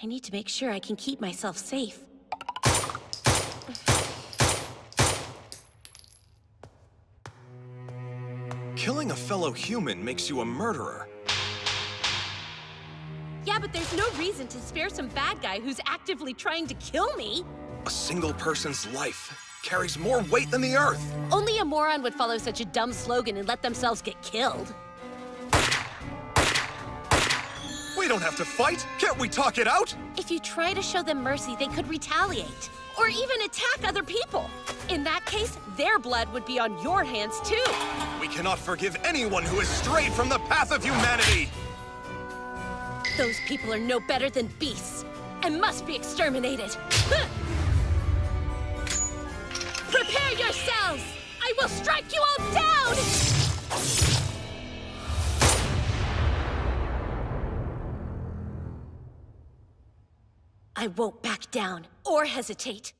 I need to make sure I can keep myself safe. Killing a fellow human makes you a murderer. Yeah, but there's no reason to spare some bad guy who's actively trying to kill me. A single person's life carries more weight than the Earth. Only a moron would follow such a dumb slogan and let themselves get killed. We don't have to fight. Can't we talk it out? If you try to show them mercy, they could retaliate. Or even attack other people. In that case, their blood would be on your hands too. We cannot forgive anyone who has strayed from the path of humanity. Those people are no better than beasts and must be exterminated. Prepare yourselves! I will strike you all down! I won't back down or hesitate.